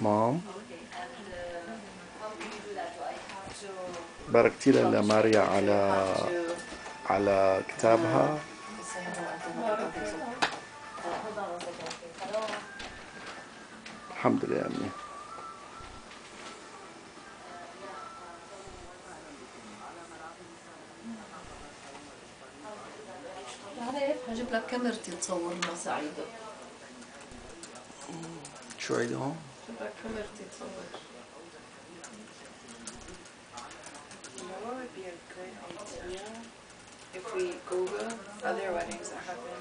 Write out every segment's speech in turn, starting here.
مام. باركتي لها ماريا على على كتابها. الحمد لله يا أمي. هجيب لك كاميرتي تصورنا سعيدة شو عيدهم؟ هجيب لك كاميرتي تصور You know what would be a good idea? If we Google other weddings that happen.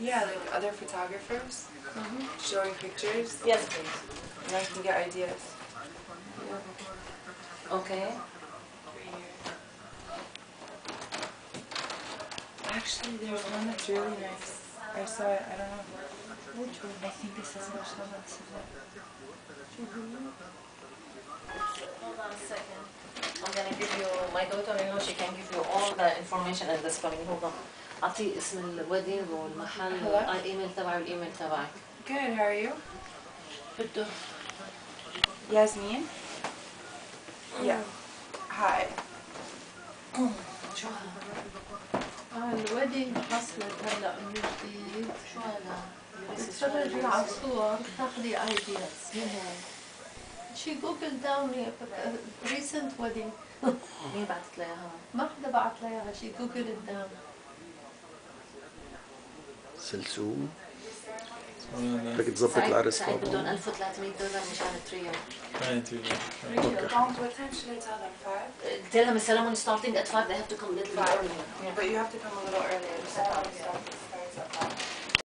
Yeah, like other photographers showing pictures. Yes, please. And I can get ideas. Okay. Actually, there's one that's really nice. I saw it. I don't know. Which one? I think this is Marshall Hold on a second. I'm gonna give you, my daughter-in-law, she can give you all the information in the spelling. Hold on. أعطيه اسم الويدنج والمحل هلا. الإيميل تبعي والإيميل تبعك. Good. How are you? بده Yasmin. Yeah. Hi. شو هذا؟ الويدنج حصلت هلا من جديد شو هذا؟ تتفرجي على الصور تاخذي ايدياز مين هاي؟ شي جوجل داون ريسنت ويدنج مين بعثت لها اياها؟ ما حدا بعت لي اياها شي جوجل داون سلسوم بدك تظبط العرس سعيد بدهم بابا 1300 دولار مشان التريو. Tell them? The ceremony starting at 5, they have to come a little bit. But you have to come a little earlier. Ceremony starts at five.